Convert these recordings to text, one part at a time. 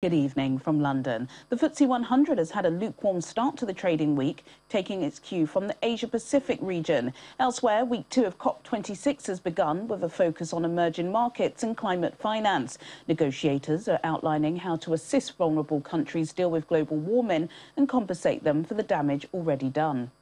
Good evening from London. The FTSE 100 has had a lukewarm start to the trading week, taking its cue from the Asia Pacific region. Elsewhere, week two of COP26 has begun with a focus on emerging markets and climate finance. Negotiators are outlining how to assist vulnerable countries deal with global warming and compensate them for the damage already done.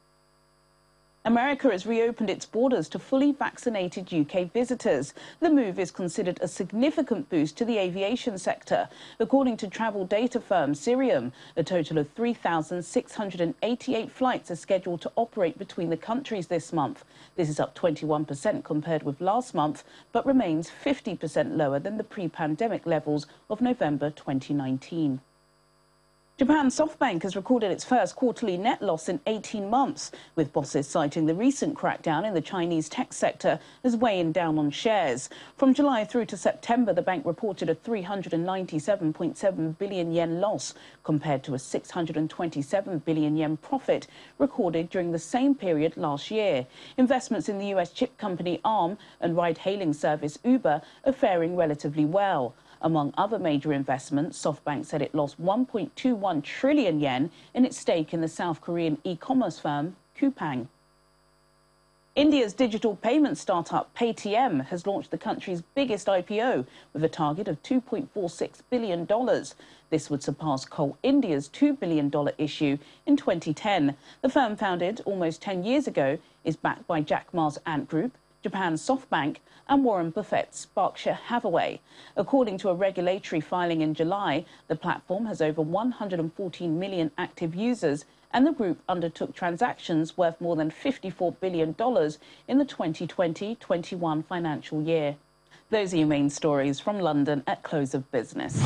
America has reopened its borders to fully vaccinated UK visitors. The move is considered a significant boost to the aviation sector. According to travel data firm Cirium, a total of 3,688 flights are scheduled to operate between the countries this month. This is up 21% compared with last month, but remains 50% lower than the pre-pandemic levels of November 2019. Japan SoftBank has recorded its first quarterly net loss in 18 months, with bosses citing the recent crackdown in the Chinese tech sector as weighing down on shares. From July through to September, the bank reported a 397.7 billion yen loss compared to a 627 billion yen profit recorded during the same period last year. Investments in the US chip company ARM and ride-hailing service Uber are faring relatively well. Among other major investments, SoftBank said it lost 1.21 trillion yen in its stake in the South Korean e-commerce firm Coupang. India's digital payment startup Paytm has launched the country's biggest IPO with a target of $2.46 billion. This would surpass Coal India's $2 billion issue in 2010. The firm, founded almost 10 years ago, is backed by Jack Ma's Ant Group, Japan's SoftBank, and Warren Buffett's Berkshire Hathaway. According to a regulatory filing in July, the platform has over 114 million active users, and the group undertook transactions worth more than $54 billion in the 2020-21 financial year. Those are your main stories from London at close of business.